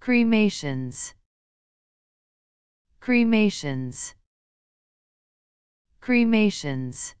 cremations. Cremations. Cremations.